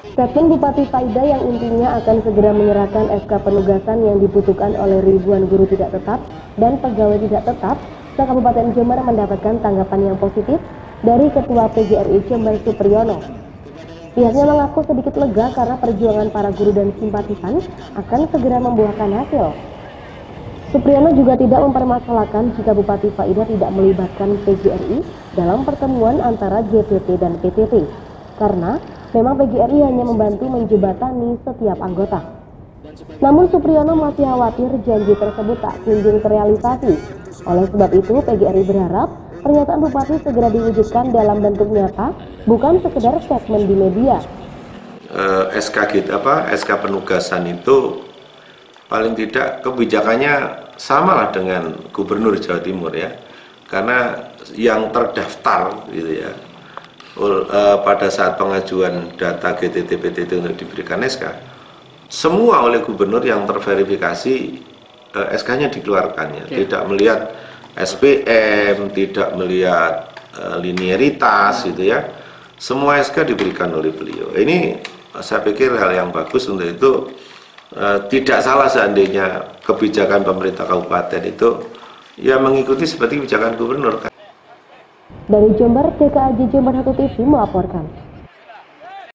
Statement Bupati Faida yang intinya akan segera menyerahkan SK penugasan yang dibutuhkan oleh ribuan guru tidak tetap dan pegawai tidak tetap se Kabupaten Jember mendapatkan tanggapan yang positif dari Ketua PGRI Jember Supriyono. Pihaknya mengaku sedikit lega karena perjuangan para guru dan simpatisan akan segera membuahkan hasil. Supriyono juga tidak mempermasalahkan jika Bupati Faida tidak melibatkan PGRI dalam pertemuan antara GPT dan PTT, karena memang PGRI hanya membantu menjebatani setiap anggota. Namun Supriyono masih khawatir janji tersebut tak kunjung terrealisasi. Oleh sebab itu, PGRI berharap pernyataan Bupati segera diwujudkan dalam bentuk nyata, bukan sekedar statement di media. Uh, eh, SK apa SK penugasan itu paling tidak kebijakannya samalah dengan Gubernur Jawa Timur ya, karena yang terdaftar gitu ya pada saat pengajuan data GTT PTT untuk diberikan SK semua oleh gubernur yang terverifikasi eh, SK-nya dikeluarkannya. Okay. tidak melihat SPM tidak melihat uh, linearitas gitu ya. Semua SK diberikan oleh beliau. Ini saya pikir hal yang bagus untuk itu tidak salah seandainya kebijakan pemerintah kabupaten itu ya mengikuti seperti kebijakan gubernur dari Jember, TKAJ Jember 1 TV melaporkan.